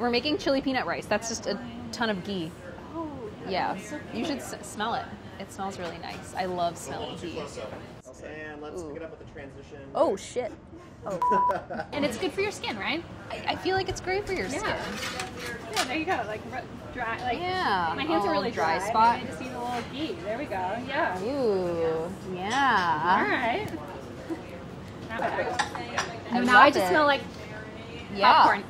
We're making chili peanut rice. That's just a ton of ghee. Oh, Yeah, so you should s- smell it. It smells really nice. I love smelling ghee. And let's Ooh. pick it up with the transition. Oh shit! Oh, And it's good for your skin, right? I, I feel like it's great for your skin. Yeah. Yeah, there you go. Like dry, like Yeah. My hands Oh, are really dry dry. spot. I just need a little ghee. There we go. Yeah. Ooh, All yeah. All right. Not bad. I now I just it. smell like Yeah. popcorn.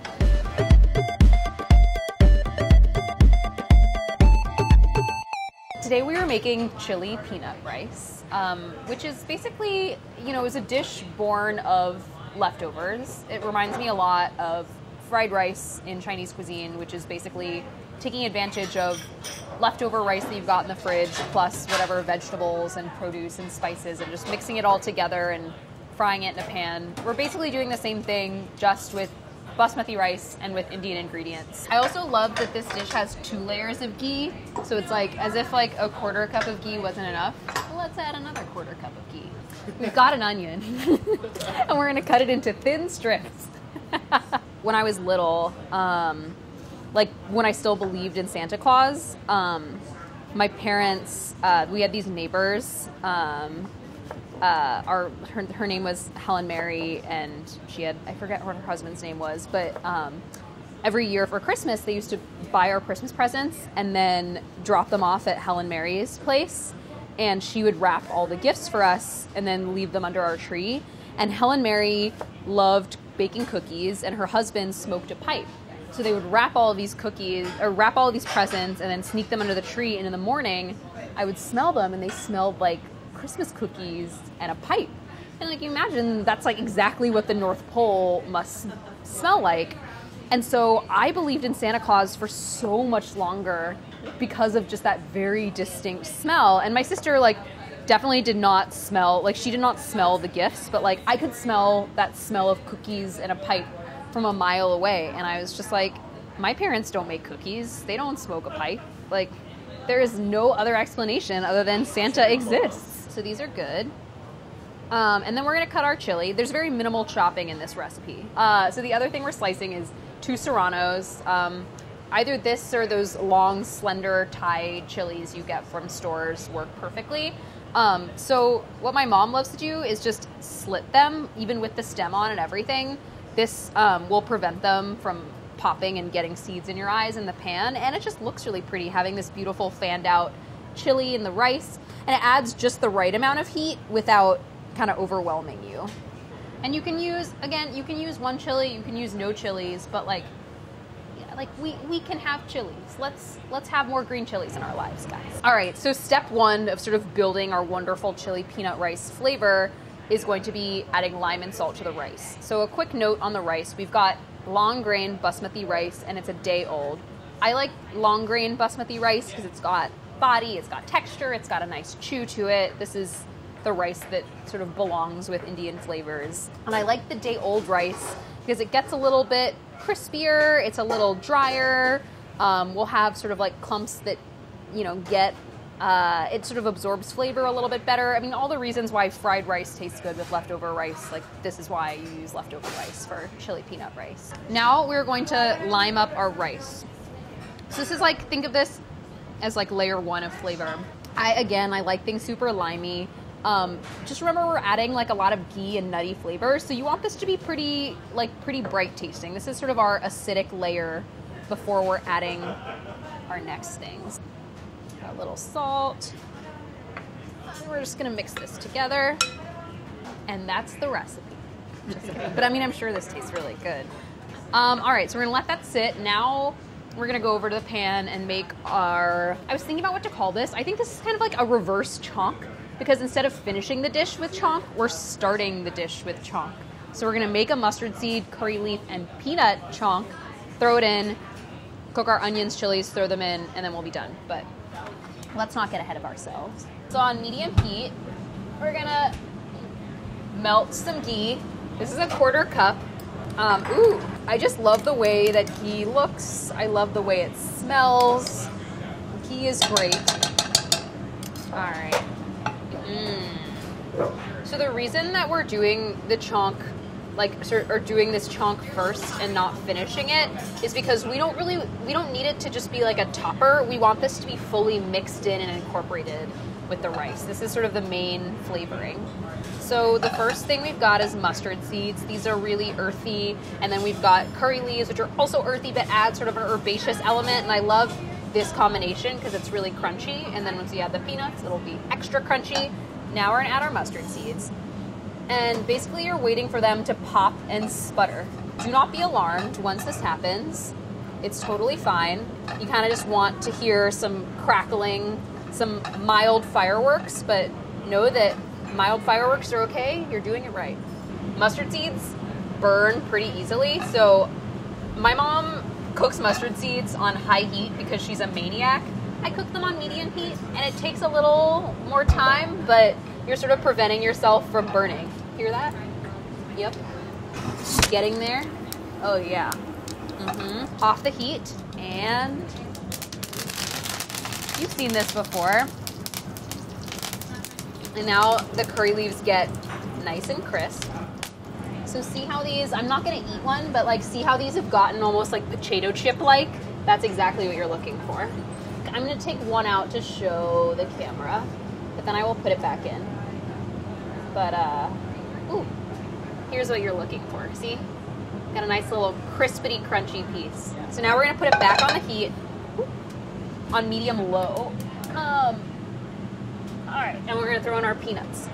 Today we were making chili peanut rice, um, which is basically, you know, is a dish born of leftovers. It reminds me a lot of fried rice in Chinese cuisine, which is basically taking advantage of leftover rice that you've got in the fridge, plus whatever vegetables and produce and spices, and just mixing it all together and frying it in a pan. We're basically doing the same thing, just with basmati rice and with Indian ingredients. I also love that this dish has two layers of ghee, so it's like as if like a quarter cup of ghee wasn't enough. Let's add another quarter cup of ghee. We've got an onion, and we're gonna cut it into thin strips. when I was little, um, like when I still believed in Santa Claus, um, my parents, uh, we had these neighbors. Um, uh, our her, her name was Helen Mary, and she had I forget what her husband's name was, but um, every year for Christmas they used to buy our Christmas presents and then drop them off at Helen Mary's place, and she would wrap all the gifts for us and then leave them under our tree. And Helen Mary loved baking cookies, and her husband smoked a pipe. So they would wrap all these cookies or wrap all these presents and then sneak them under the tree. And in the morning, I would smell them, and they smelled like Christmas cookies and a pipe. And like you imagine that's like exactly what the North Pole must smell like. And so I believed in Santa Claus for so much longer because of just that very distinct smell. And my sister like definitely did not smell like she did not smell the gifts, but like I could smell that smell of cookies and a pipe from a mile away and I was just like my parents don't make cookies. They don't smoke a pipe. Like there is no other explanation other than Santa exists. So these are good. Um, and then we're gonna cut our chili. There's very minimal chopping in this recipe. Uh, so the other thing we're slicing is two serranos. Um, either this or those long, slender Thai chilies you get from stores work perfectly. Um, so what my mom loves to do is just slit them, even with the stem on and everything. This um, will prevent them from popping and getting seeds in your eyes in the pan, and it just looks really pretty having this beautiful fanned out chili in the rice, and it adds just the right amount of heat without kind of overwhelming you. And you can use again, you can use one chili, you can use no chilies, but like like we we can have chilies. Let's let's have more green chilies in our lives, guys. All right, so step 1 of sort of building our wonderful chili peanut rice flavor is going to be adding lime and salt to the rice. So a quick note on the rice, we've got long grain basmati rice and it's a day old. I like long grain basmati rice because it's got body, it's got texture, it's got a nice chew to it. This is the rice that sort of belongs with Indian flavors. And I like the day old rice because it gets a little bit crispier, it's a little drier. Um, we'll have sort of like clumps that, you know, get, uh, it sort of absorbs flavor a little bit better. I mean, all the reasons why fried rice tastes good with leftover rice, like this is why you use leftover rice for chili peanut rice. Now we're going to lime up our rice. So this is like, think of this as like layer one of flavor. I, again, I like things super limey. Um, just remember we're adding like a lot of ghee and nutty flavors, so you want this to be pretty like pretty bright tasting. This is sort of our acidic layer before we're adding our next things. A little salt. And we're just gonna mix this together, and that's the recipe. But I mean, I'm sure this tastes really good. Um, all right, so we're gonna let that sit. Now we're gonna go over to the pan and make our. I was thinking about what to call this. I think this is kind of like a reverse chonk because instead of finishing the dish with chonk, we're starting the dish with chonk. So we're gonna make a mustard seed, curry leaf, and peanut chonk, throw it in, cook our onions, chilies, throw them in, and then we'll be done. But let's not get ahead of ourselves. So on medium heat, we're gonna melt some ghee. This is a quarter cup. Um, ooh, I just love the way that ghee looks. I love the way it smells. Ghee is great. All right. Mm. So the reason that we're doing the chonk like or doing this chunk first and not finishing it is because we don't really we don't need it to just be like a topper. We want this to be fully mixed in and incorporated with the rice. This is sort of the main flavoring. So the first thing we've got is mustard seeds. These are really earthy, and then we've got curry leaves, which are also earthy but add sort of an herbaceous element. And I love this combination because it's really crunchy. And then once you add the peanuts, it'll be extra crunchy. Now we're gonna add our mustard seeds and basically you're waiting for them to pop and sputter. Do not be alarmed once this happens. It's totally fine. You kind of just want to hear some crackling, some mild fireworks, but know that mild fireworks are okay. You're doing it right. Mustard seeds burn pretty easily, so my mom cooks mustard seeds on high heat because she's a maniac. I cook them on medium heat, and it takes a little more time, but you're sort of preventing yourself from burning. Hear that? Yep. Getting there. Oh, yeah. Mm-hmm. Off the heat. And you've seen this before. And now the curry leaves get nice and crisp. So see how these, I'm not gonna eat one, but like see how these have gotten almost like potato chip like? That's exactly what you're looking for. I'm gonna take one out to show the camera, but then I will put it back in. But uh, ooh, here's what you're looking for. See? Got a nice little crispity, crunchy piece. So now we're gonna put it back on the heat, on medium low. Um, all right, and we're gonna throw in our peanuts.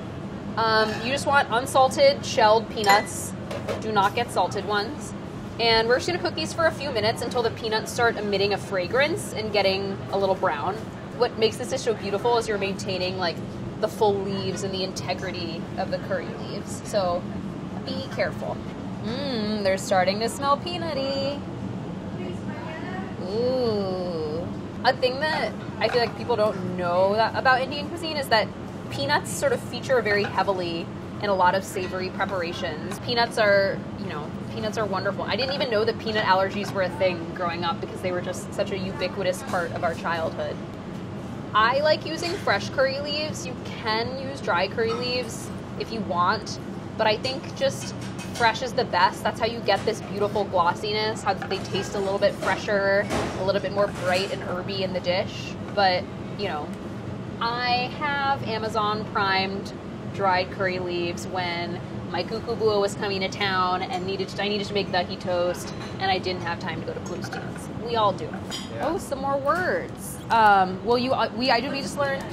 Um, you just want unsalted, shelled peanuts. Do not get salted ones. And we're just gonna cook these for a few minutes until the peanuts start emitting a fragrance and getting a little brown. What makes this dish so beautiful is you're maintaining like the full leaves and the integrity of the curry leaves. So be careful. Mmm, they're starting to smell peanutty. Ooh. A thing that I feel like people don't know about Indian cuisine is that peanuts sort of feature very heavily in a lot of savory preparations. Peanuts are, you know, peanuts are wonderful. I didn't even know that peanut allergies were a thing growing up because they were just such a ubiquitous part of our childhood. I like using fresh curry leaves. You can use dry curry leaves if you want, but I think just fresh is the best. That's how you get this beautiful glossiness, how they taste a little bit fresher, a little bit more bright and herby in the dish. But, you know, I have Amazon primed dried curry leaves when my kukubua was coming to town and needed to, I needed to make dahi toast and I didn't have time to go to Plumsteens. We all do. Yeah. Oh, some more words. Um, well, you uh, we I do we just learned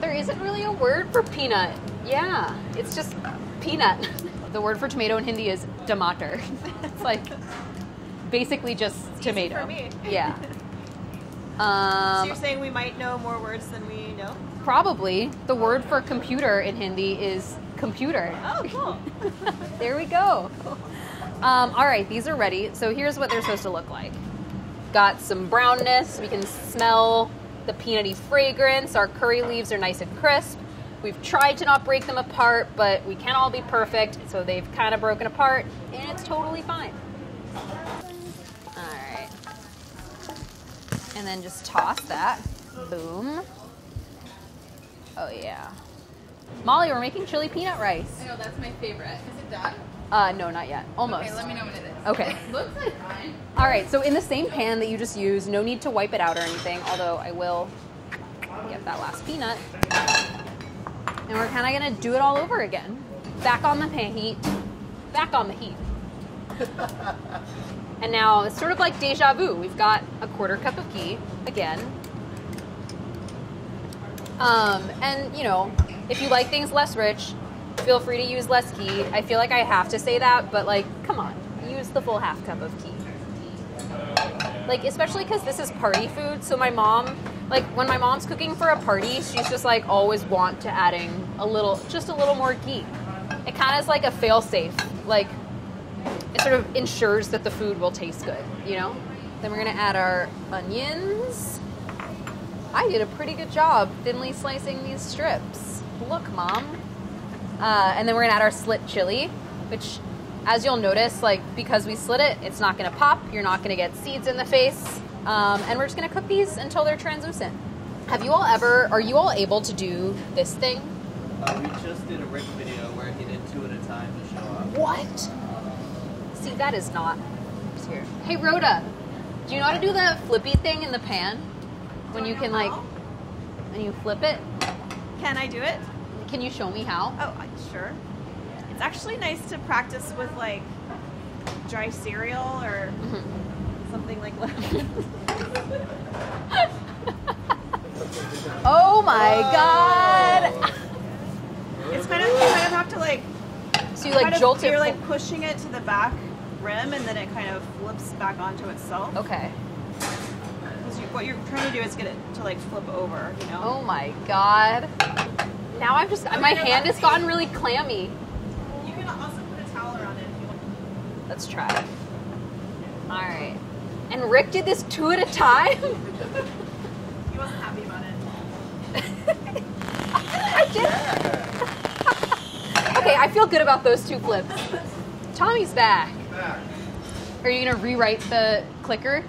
there isn't really a word for peanut. Yeah, it's just peanut. The word for tomato in Hindi is tomater. it's like basically just tomato. for me. Yeah. so Um, you're saying we might know more words than we know? probably the word for computer in Hindi is computer. Oh, cool. There we go. Um, all right, these are ready. So here's what they're supposed to look like. Got some brownness. We can smell the peanutty fragrance. Our curry leaves are nice and crisp. We've tried to not break them apart, but we can't all be perfect, so they've kind of broken apart, and it's totally fine. All right. And then just toss that. Boom. Oh, yeah. Molly, we're making chili peanut rice. I know that's my favorite. Is it done? Uh, no, not yet. Almost. Okay, let me know when it is. Okay. Looks like fine. All right, so in the same pan that you just used, no need to wipe it out or anything, although I will get that last peanut. And we're kind of going to do it all over again. Back on the pan heat, back on the heat. and now it's sort of like deja vu. We've got a quarter cup of ghee again. Um, and, you know, if you like things less rich, feel free to use less ghee. I feel like I have to say that, but like, come on, use the full half cup of ghee. Like, especially because this is party food. So my mom, like, when my mom's cooking for a party, she's just like always want to adding a little, just a little more ghee. It kind of is like a fail safe. Like, it sort of ensures that the food will taste good, you know? Then we're gonna add our onions. I did a pretty good job thinly slicing these strips. Look, mom. Uh, and then we're gonna add our slit chili, which, as you'll notice, like because we slit it, it's not gonna pop. You're not gonna get seeds in the face. Um, and we're just gonna cook these until they're translucent. Have you all ever? Are you all able to do this thing? Uh, we just did a Rick video where he did two at a time to show off. What? See, that is not. Here. Hey, Rhoda, do you know how to do the flippy thing in the pan? When you can, like, when you flip it? Can I do it? Can you show me how? Oh, sure. It's actually nice to practice with like dry cereal or something like that. Oh my god! it's kind of you kind of have to like So you like kind of, jolt it. You're like pushing it to the back rim, and then it kind of flips back onto itself. okay. 'Cause you, what you're trying to do is get it to like flip over. You know. Oh my god. Now I'm just, my hand has gotten really clammy. You can also put a towel around it if you want. Let's try. Alright. And Rick did this two at a time? He wasn't happy about it. I did. okay, I feel good about those two flips. Tommy's back. Are you gonna rewrite the clicker?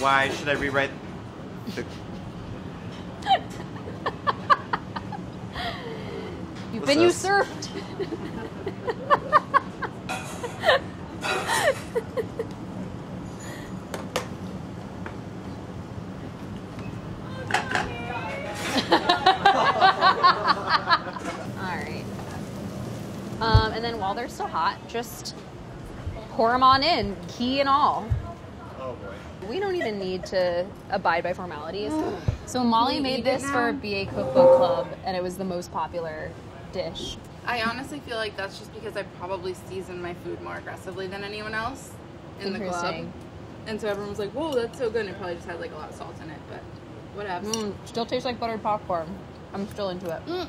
Why should I rewrite the You've What's been this? usurped. All right. Um, and then while they're still hot, just pour them on in, ghee and all. Oh boy. We don't even need to abide by formalities. So Molly made this for BA Cookbook Club, and it was the most popular dish. I honestly feel like that's just because I probably season my food more aggressively than anyone else in the club. And so everyone was like, "Whoa, that's so good!" And it probably just had like a lot of salt in it, but whatever. Mm, still tastes like buttered popcorn. I'm still into it. Mm.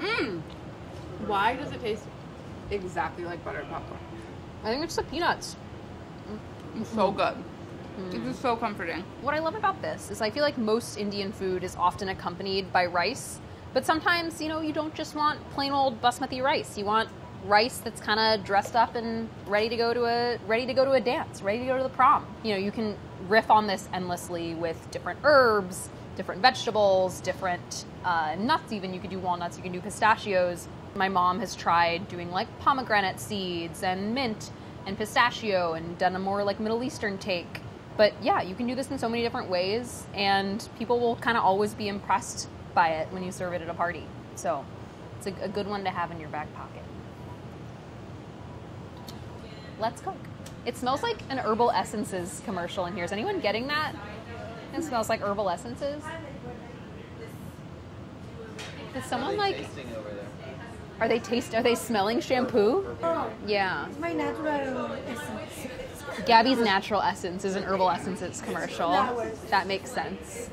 Mm. Why does it taste exactly like buttered popcorn? I think it's the peanuts. It's so good. This is so comforting. What I love about this is I feel like most Indian food is often accompanied by rice, but sometimes, you know, you don't just want plain old basmati rice. You want rice that's kind of dressed up and ready to go to a ready to go to a dance, ready to go to the prom. You know, you can riff on this endlessly with different herbs, different vegetables, different uh, nuts. Even you could do walnuts, you can do pistachios. My mom has tried doing like pomegranate seeds and mint and pistachio and done a more like Middle Eastern take. But yeah, you can do this in so many different ways, and people will kind of always be impressed by it when you serve it at a party. So it's a, a good one to have in your back pocket. Let's cook. It smells like an herbal essences commercial in here. Is anyone getting that? It smells like herbal essences. Is someone like? Are they taste? Are they smelling shampoo? Oh. Yeah. My natural essence. Gaby's Natural Essence is an herbal essences commercial. That makes sense.